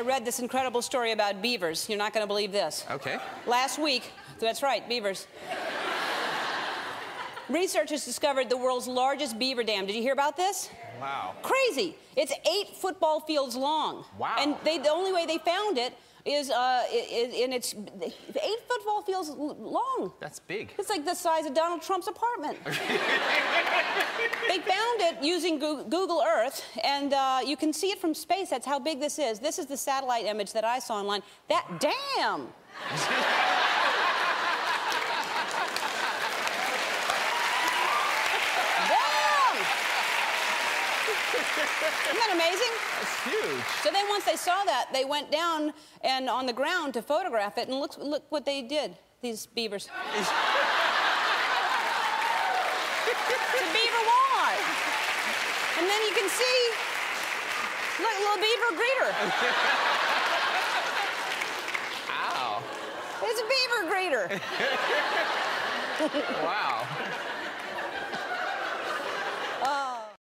I read this incredible story about beavers. You're not going to believe this. Okay. Last week, that's right, beavers. Researchers discovered the world's largest beaver dam. Did you hear about this? Wow. Crazy. It's eight football fields long. Wow. And they, the only way they found it is, uh, and it's eight football fields long. That's big. It's like the size of Donald Trump's apartment. it using Google Earth, and uh, you can see it from space. That's how big this is. This is the satellite image that I saw online. That dam. Isn't that amazing? That's huge. So then once they saw that, they went down and on the ground to photograph it, and look, look what they did, these beavers. a beaver Walmart. And then you can see, look, little beaver greeter. Ow. It's a beaver greeter. wow.